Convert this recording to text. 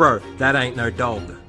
Bro, that ain't no dog.